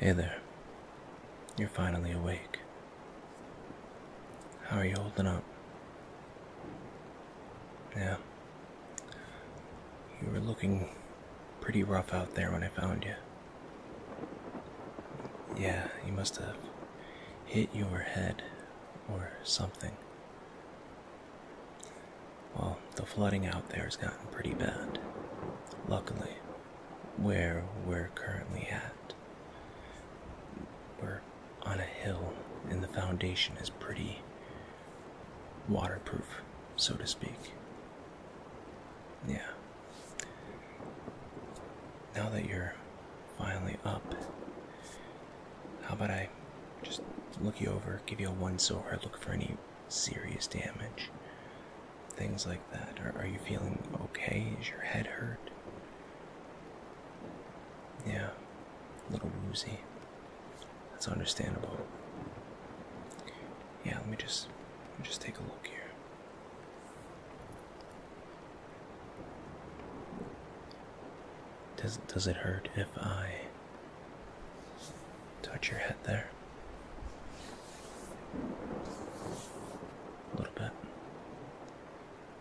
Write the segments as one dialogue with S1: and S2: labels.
S1: Hey there. You're finally awake. How are you holding up? Yeah. You were looking pretty rough out there when I found you. Yeah, you must have hit your head or something. Well, the flooding out there has gotten pretty bad. Luckily, where we're currently at, we're on a hill and the foundation is pretty waterproof, so to speak. Yeah. Now that you're finally up, how about I just look you over, give you a once over, look for any serious damage? Things like that. Are, are you feeling okay? Is your head hurt? Yeah, a little woozy. Understandable. Yeah, let me just let me just take a look here. Does does it hurt if I touch your head there? A little bit.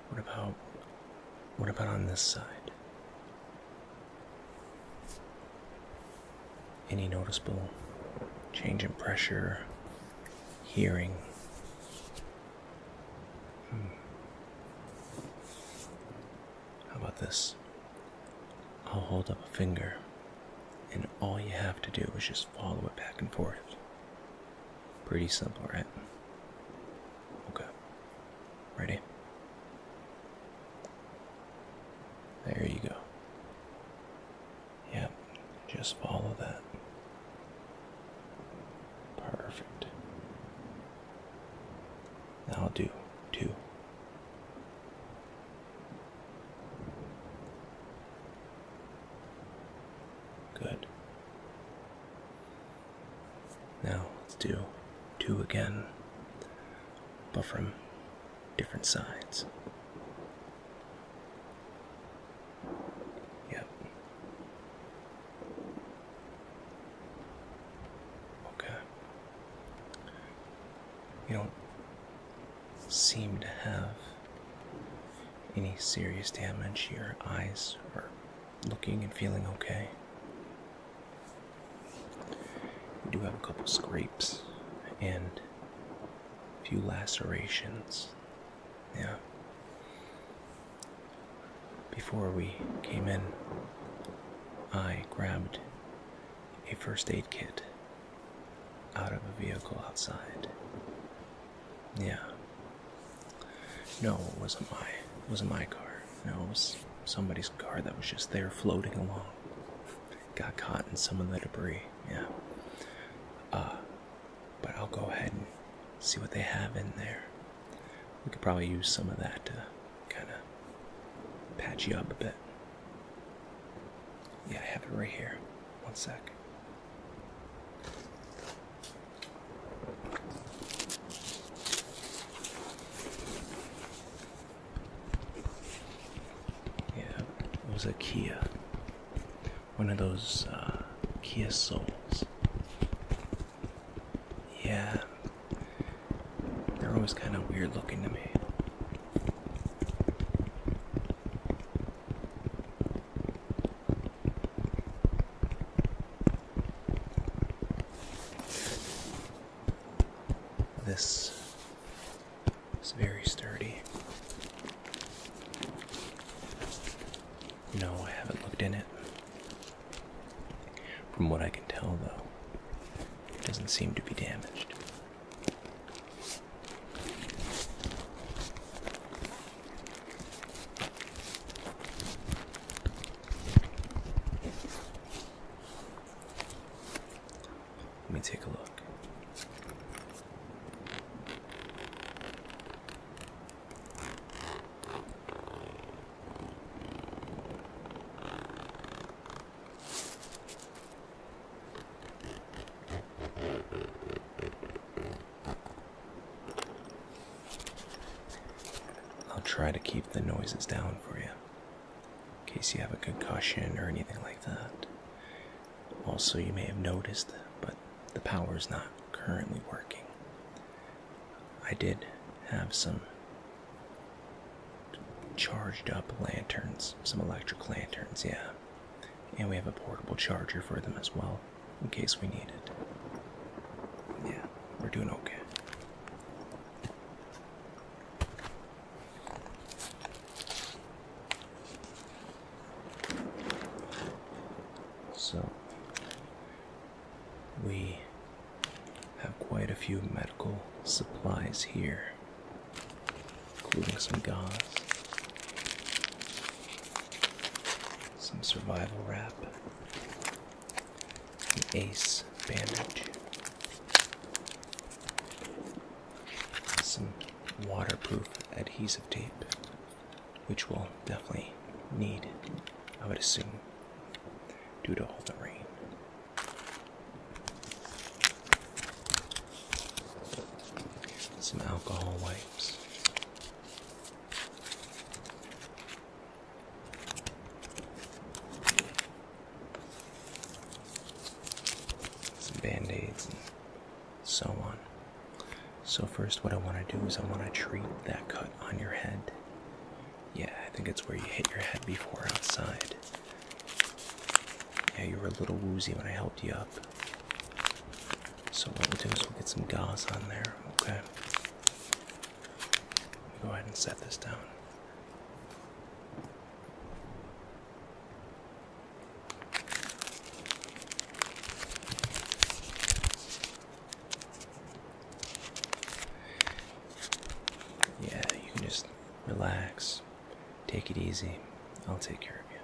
S1: What about what about on this side? Any noticeable change in pressure, hearing? Hmm. How about this? I'll hold up a finger, and all you have to do is just follow it back and forth. Pretty simple, right? Okay. Ready? There you go. Yep, just follow that. Perfect. Now I'll two. Good. Now let's do two again, but from different sides. Yep. Okay. You don't seem to have any serious damage. Your eyes are looking and feeling okay. You do have a couple scrapes and a few lacerations. Yeah. Before we came in, I grabbed a first aid kit out of a vehicle outside. Yeah. No, it wasn't my wasn't my car. No, it was somebody's car that was just there floating along. Got caught in some of the debris, yeah. Uh but I'll go ahead and see what they have in there. We could probably use some of that to kind of patch you up a bit. Yeah, I have it right here. One sec. Yeah, it was a Kia. One of those uh, Kia Souls. Yeah, they're always kind of weird looking to me. This is very sturdy. No, I haven't looked in it. From what I can tell, though, it doesn't seem to be damaged. Let me take a look. I'll try to keep the noises down for you, in case you have a concussion or anything like that. Also, you may have noticed but the power's not currently working. I did have some charged up lanterns, some electric lanterns, yeah. And we have a portable charger for them as well, in case we need it. Yeah, we're doing okay. So, we have quite a few medical supplies here, including some gauze, some survival wrap, an ace bandage, some waterproof adhesive tape, which we'll definitely need, I would assume, due to all the rain. Some alcohol wipes. Some band aids and so on. So, first, what I want to do is I want to treat that cut on your head. Yeah, I think it's where you hit your head before outside. Yeah, you were a little woozy when I helped you up. So what we'll do is we'll get some gauze on there, okay? Go ahead and set this down. Yeah, you can just relax, take it easy. I'll take care of you.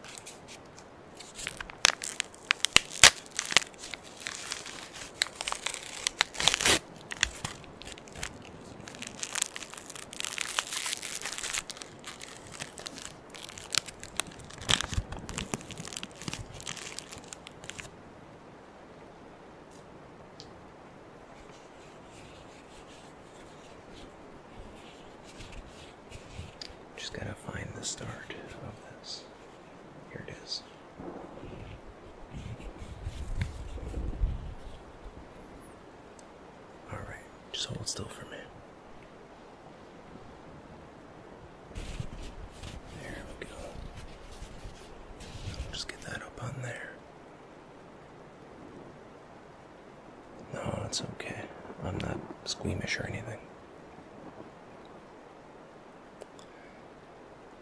S1: Just gotta find the start of this. Here it is. Alright, just hold still for a minute. There we go. Just get that up on there. No, it's okay. I'm not squeamish or anything.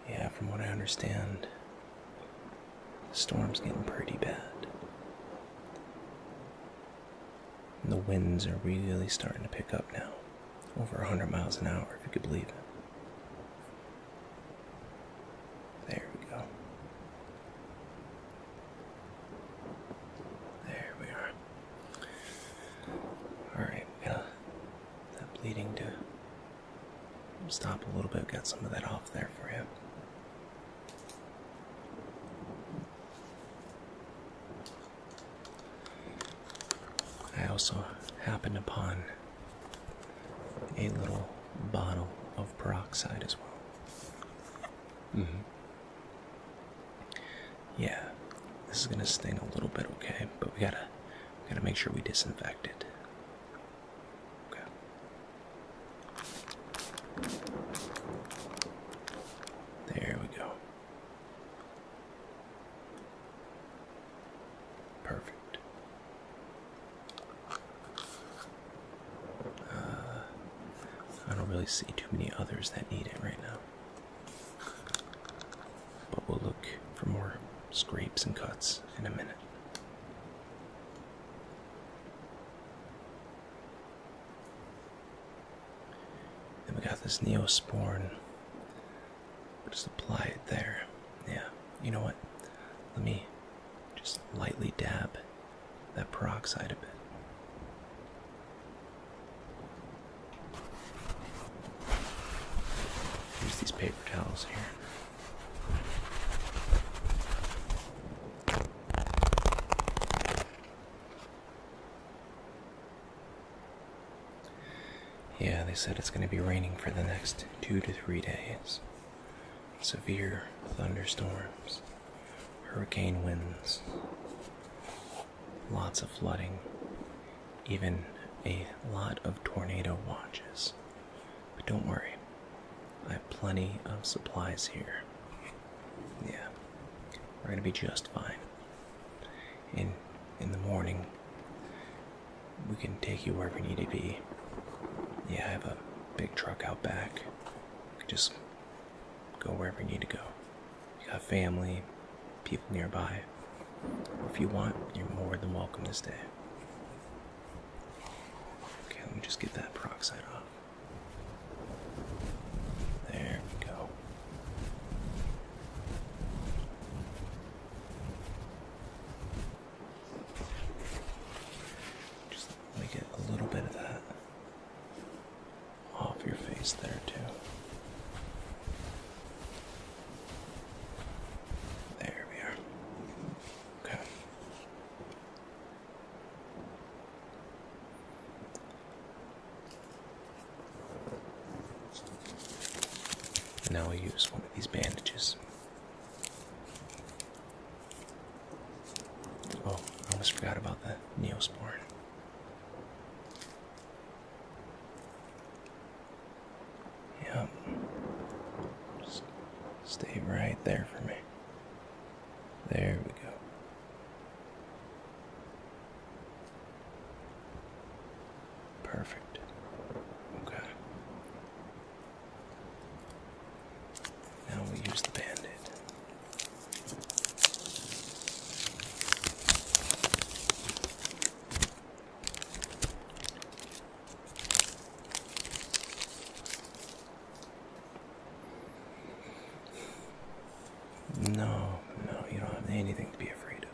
S1: Yeah, from what I understand, the storm's getting pretty bad. And the winds are really starting to pick up now. Over 100 miles an hour, if you could believe it. There we go. There we are. Alright, we got that bleeding to stop a little bit. Got some of that off there for you. I also happened upon a little bottle of peroxide as well. Mm-hmm. Yeah, this is gonna sting a little bit, okay? But we gotta, we gotta make sure we disinfect it. Okay. There we go. Perfect. Uh, I don't really see too many others that need it right now. But we'll look for more scrapes and cuts in a minute. Then we got this Neosporin. Just apply it there. Yeah, you know what? Let me just lightly dab that peroxide a bit. Use these paper towels here. Yeah, they said it's going to be raining for the next two to three days. Severe thunderstorms, hurricane winds, lots of flooding, even a lot of tornado watches. But don't worry, I have plenty of supplies here. Yeah, we're gonna be just fine. In in the morning, we can take you wherever you need to be. Yeah, I have a big truck out back. Just go wherever you need to go. You got family, people nearby. If you want, you're more than welcome to stay. Okay, let me just get that peroxide off. There we go. Just let me get a little bit of that there, too. There we are. Okay. Now I'll use one of these bandages. Oh, I almost forgot about the Neosporin. Yep. Just stay right there for me. There we go. Perfect. Okay. Now we use the band-aid. No, no, you don't have anything to be afraid of.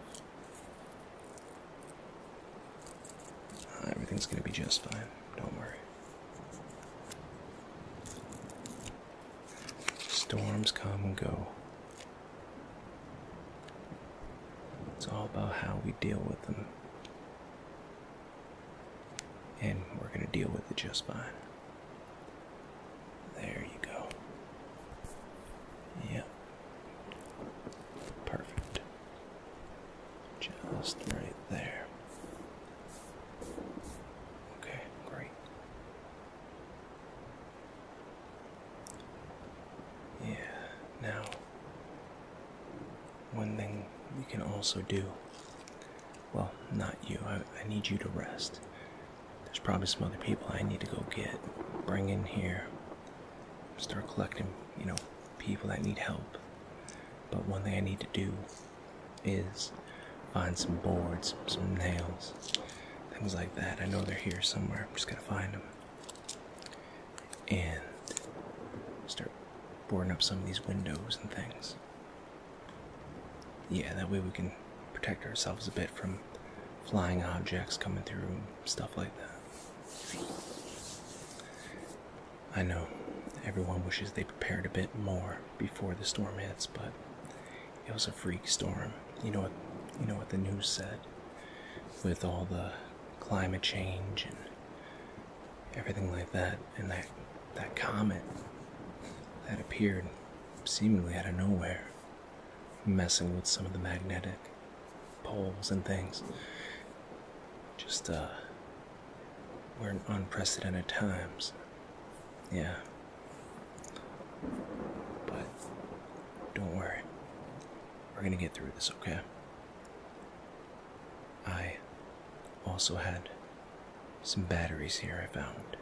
S1: Uh, Everything's gonna be just fine. Don't worry. Storms come and go. It's all about how we deal with them. And we're gonna deal with it just fine. There you go. Yep. Perfect. Just right there. Okay, great. Yeah, now, one thing we can also do. Well, not you. I, I need you to rest. There's probably some other people I need to go get, bring in here, start collecting, you know, people that need help. But one thing I need to do is find some boards, some nails, things like that. I know they're here somewhere. I'm just gonna find them and start boarding up some of these windows and things. Yeah, that way we can protect ourselves a bit from flying objects coming through and stuff like that. I know everyone wishes they prepared a bit more before the storm hits, but it was a freak storm. You know what you know what the news said with all the climate change and everything like that and that that comet that appeared seemingly out of nowhere messing with some of the magnetic poles and things. Just uh we're in unprecedented times. Yeah. But don't worry. We're gonna get through this, okay? I also had some batteries here I found.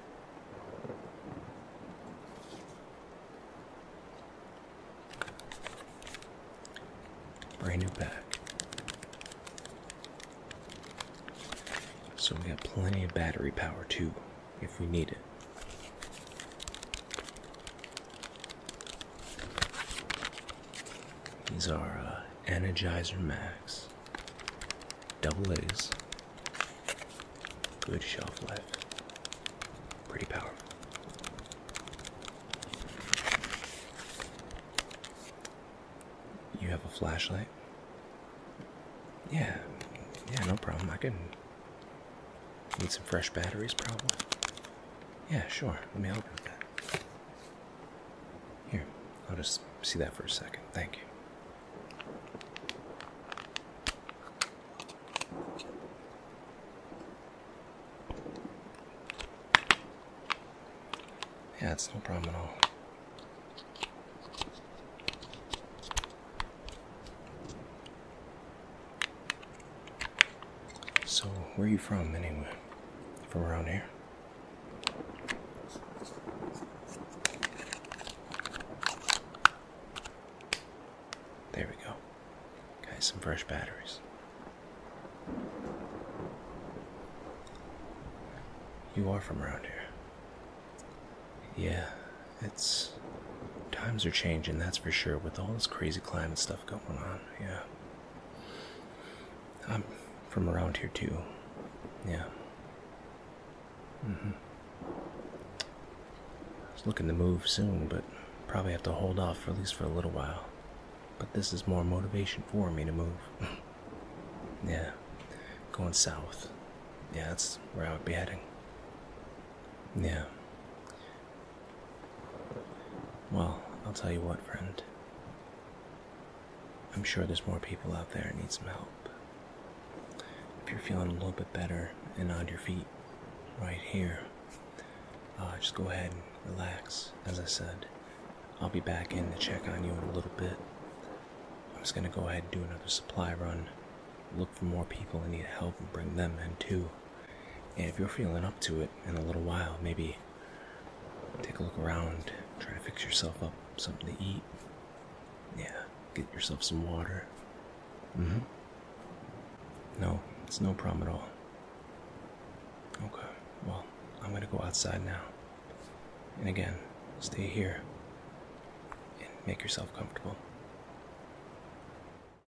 S1: Brand new pack. So we got plenty of battery power too, if we need it. These are uh, Energizer Max. Double A's. Good shelf life. Pretty powerful. flashlight? Yeah, yeah, no problem. I can need some fresh batteries, probably. Yeah, sure. Let me help you with that. Here, I'll just see that for a second. Thank you. Yeah, it's no problem at all. Where are you from anyway? From around here? There we go. Got some fresh batteries. You are from around here. Yeah, it's. Times are changing, that's for sure, with all this crazy climate stuff going on. Yeah. I'm from around here too. Yeah. Mm hmm. I was looking to move soon, but probably have to hold off for at least for a little while. But this is more motivation for me to move. yeah. Going south. Yeah, that's where I would be heading. Yeah. Well, I'll tell you what, friend. I'm sure there's more people out there that need some help. If you're feeling a little bit better and on your feet right here, uh, just go ahead and relax. As I said, I'll be back in to check on you in a little bit. I'm just gonna go ahead and do another supply run, look for more people that need help and bring them in too. And if you're feeling up to it in a little while, maybe take a look around, try to fix yourself up something to eat. Yeah, get yourself some water. Mm hmm. No, it's no problem at all. Okay, well, I'm gonna go outside now. And again, stay here and make yourself comfortable.